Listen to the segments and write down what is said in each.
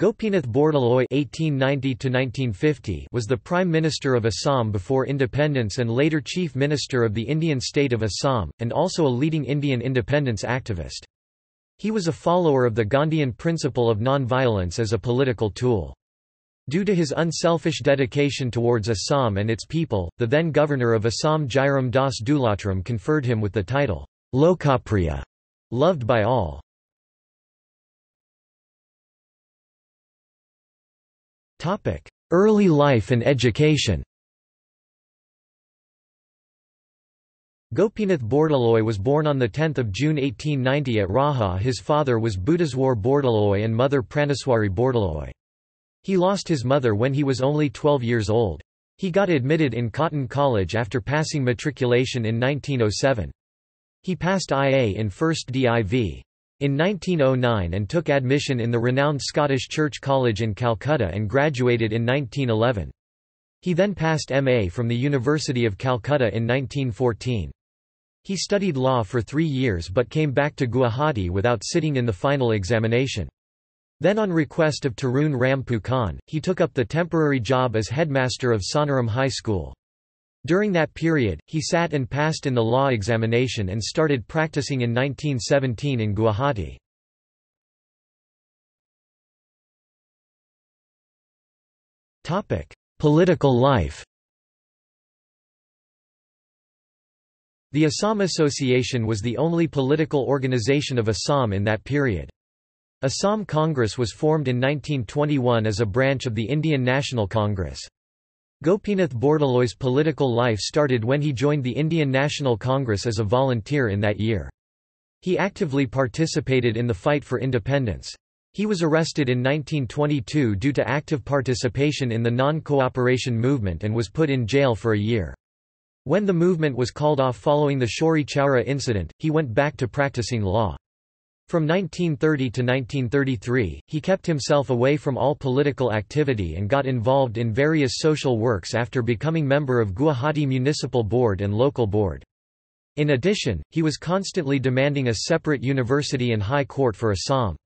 Gopinath Bordoloi (1890–1950) was the Prime Minister of Assam before independence and later Chief Minister of the Indian state of Assam, and also a leading Indian independence activist. He was a follower of the Gandhian principle of non-violence as a political tool. Due to his unselfish dedication towards Assam and its people, the then governor of Assam Jairam Das Daulatram conferred him with the title, Lokapriya, loved by all. Early life and education Gopinath Bordoloi was born on 10 June 1890 at Raha his father was Budaswar Bordoloi and mother Pranaswari Bordoloi. He lost his mother when he was only 12 years old. He got admitted in Cotton College after passing matriculation in 1907. He passed IA in first DIV. In 1909 and took admission in the renowned Scottish Church College in Calcutta and graduated in 1911. He then passed MA from the University of Calcutta in 1914. He studied law for three years but came back to Guwahati without sitting in the final examination. Then on request of Tarun Ram Phukan, he took up the temporary job as headmaster of Sonaram High School. During that period, he sat and passed in the law examination and started practicing in 1917 in Guwahati. Political life The Assam Association was the only political organization of Assam in that period. Assam Congress was formed in 1921 as a branch of the Indian National Congress. Gopinath Bordoloi's political life started when he joined the Indian National Congress as a volunteer in that year. He actively participated in the fight for independence. He was arrested in 1922 due to active participation in the non-cooperation movement and was put in jail for a year. When the movement was called off following the Chauri Chaura incident, he went back to practicing law. From 1930 to 1933, he kept himself away from all political activity and got involved in various social works after becoming member of Guwahati Municipal Board and Local Board. In addition, he was constantly demanding a separate university and high court for Assam.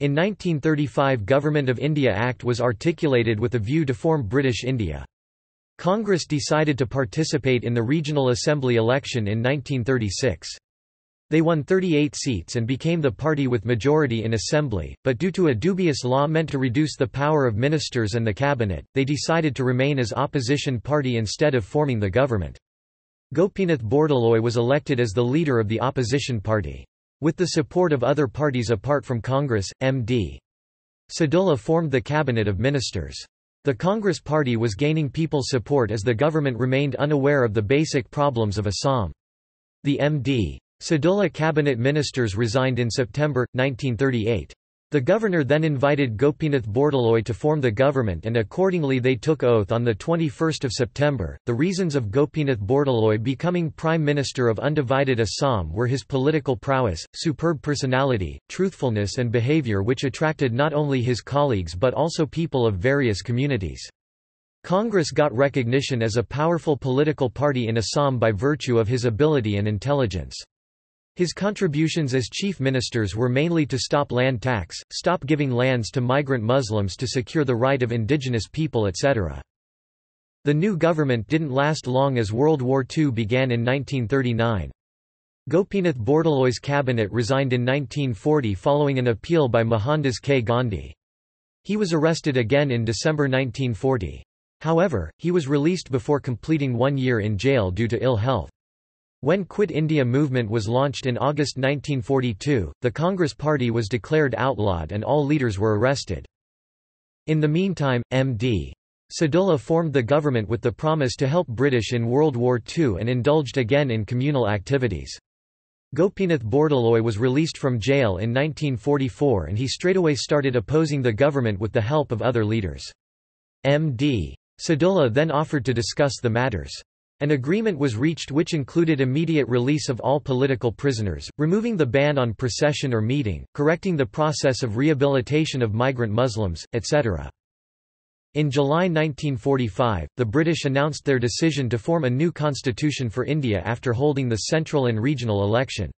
In 1935 Government of India Act was articulated with a view to form British India. Congress decided to participate in the Regional Assembly election in 1936. They won 38 seats and became the party with majority in assembly, but due to a dubious law meant to reduce the power of ministers and the cabinet, they decided to remain as opposition party instead of forming the government. Gopinath Bordoloi was elected as the leader of the opposition party. With the support of other parties apart from Congress, MD. Saadulla formed the cabinet of ministers. The Congress party was gaining people's support as the government remained unaware of the basic problems of Assam. The MD. Saadulla cabinet ministers resigned in September, 1938. The governor then invited Gopinath Bordoloi to form the government and accordingly they took oath on 21 September. The reasons of Gopinath Bordoloi becoming Prime Minister of undivided Assam were his political prowess, superb personality, truthfulness and behaviour which attracted not only his colleagues but also people of various communities. Congress got recognition as a powerful political party in Assam by virtue of his ability and intelligence. His contributions as chief ministers were mainly to stop land tax, stop giving lands to migrant Muslims to secure the right of indigenous people etc. The new government didn't last long as World War II began in 1939. Gopinath Bordoloi's cabinet resigned in 1940 following an appeal by Mohandas K. Gandhi. He was arrested again in December 1940. However, he was released before completing one year in jail due to ill health. When Quit India movement was launched in August 1942, the Congress Party was declared outlawed and all leaders were arrested. In the meantime, M.D. Saadulla formed the government with the promise to help British in World War II and indulged again in communal activities. Gopinath Bordoloi was released from jail in 1944 and he straightaway started opposing the government with the help of other leaders. M.D. Saadulla then offered to discuss the matters. An agreement was reached which included immediate release of all political prisoners, removing the ban on procession or meeting, correcting the process of rehabilitation of migrant Muslims, etc. In July 1945, the British announced their decision to form a new constitution for India after holding the central and regional election.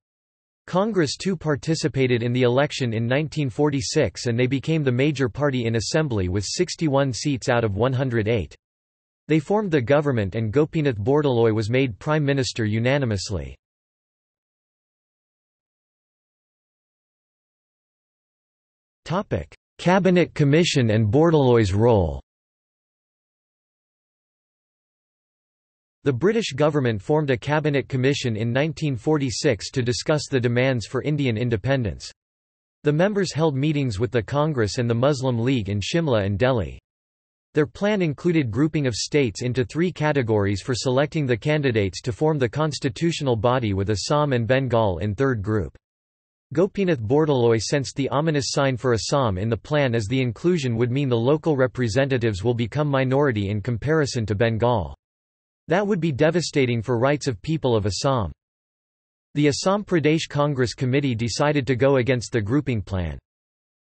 Congress too participated in the election in 1946 and they became the major party in assembly with 61 seats out of 108. They formed the government and Gopinath Bordoloi was made prime minister unanimously. Cabinet Commission and Bordoloi's role The British government formed a cabinet commission in 1946 to discuss the demands for Indian independence. The members held meetings with the Congress and the Muslim League in Shimla and Delhi. Their plan included grouping of states into three categories for selecting the candidates to form the constitutional body with Assam and Bengal in third group. Gopinath Bordoloi sensed the ominous sign for Assam in the plan as the inclusion would mean the local representatives will become minority in comparison to Bengal. That would be devastating for rights of people of Assam. The Assam Pradesh Congress Committee decided to go against the grouping plan.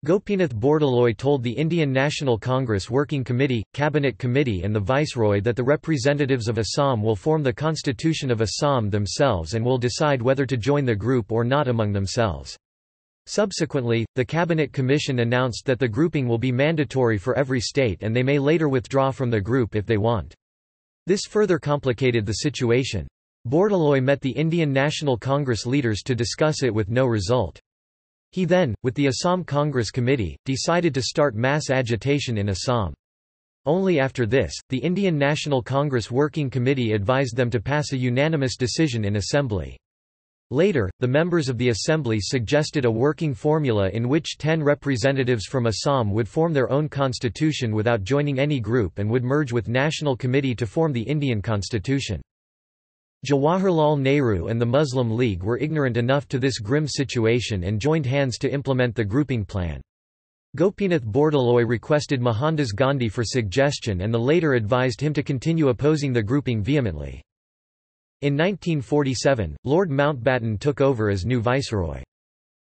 Gopinath Bordoloi told the Indian National Congress Working Committee, Cabinet Committee and the Viceroy that the representatives of Assam will form the constitution of Assam themselves and will decide whether to join the group or not among themselves. Subsequently, the Cabinet Commission announced that the grouping will be mandatory for every state and they may later withdraw from the group if they want. This further complicated the situation. Bordoloi met the Indian National Congress leaders to discuss it with no result. He then, with the Assam Congress Committee, decided to start mass agitation in Assam. Only after this, the Indian National Congress Working Committee advised them to pass a unanimous decision in Assembly. Later, the members of the Assembly suggested a working formula in which ten representatives from Assam would form their own constitution without joining any group and would merge with National Committee to form the Indian constitution. Jawaharlal Nehru and the Muslim League were ignorant enough to this grim situation and joined hands to implement the grouping plan. Gopinath Bordoloi requested Mohandas Gandhi for suggestion and the later advised him to continue opposing the grouping vehemently. In 1947, Lord Mountbatten took over as new viceroy.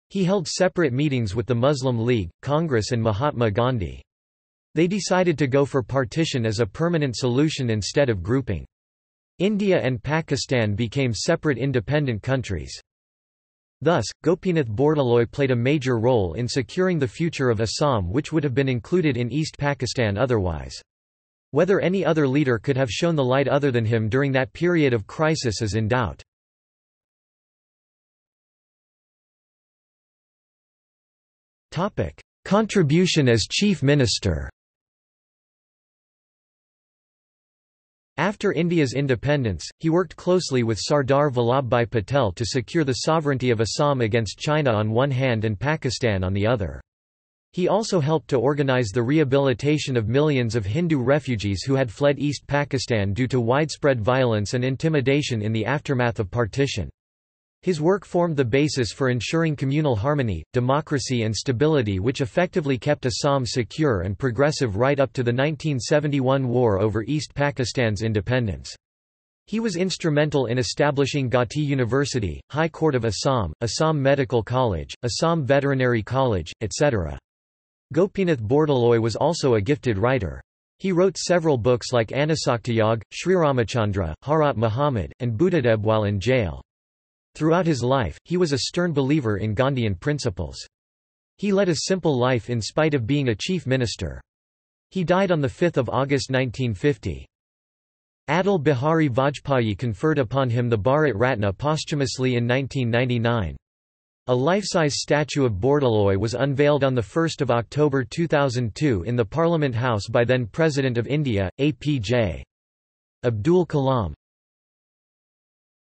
He held separate meetings with the Muslim League, Congress and Mahatma Gandhi. They decided to go for partition as a permanent solution instead of grouping. India and Pakistan became separate independent countries. Thus, Gopinath Bordoloi played a major role in securing the future of Assam which would have been included in East Pakistan otherwise. Whether any other leader could have shown the light other than him during that period of crisis is in doubt. Contribution as chief minister After India's independence, he worked closely with Sardar Vallabhbhai Patel to secure the sovereignty of Assam against China on one hand and Pakistan on the other. He also helped to organize the rehabilitation of millions of Hindu refugees who had fled East Pakistan due to widespread violence and intimidation in the aftermath of partition. His work formed the basis for ensuring communal harmony, democracy and stability which effectively kept Assam secure and progressive right up to the 1971 war over East Pakistan's independence. He was instrumental in establishing Gauhati University, High Court of Assam, Assam Medical College, Assam Veterinary College, etc. Gopinath Bordoloi was also a gifted writer. He wrote several books like Anasaktayog, Sriramachandra, Hazrat Muhammad, and Buddhadeb while in jail. Throughout his life, he was a stern believer in Gandhian principles. He led a simple life in spite of being a chief minister. He died on 5 August 1950. Atal Bihari Vajpayee conferred upon him the Bharat Ratna posthumously in 1999. A life-size statue of Bordoloi was unveiled on 1 October 2002 in the Parliament House by then President of India, APJ. Abdul Kalam.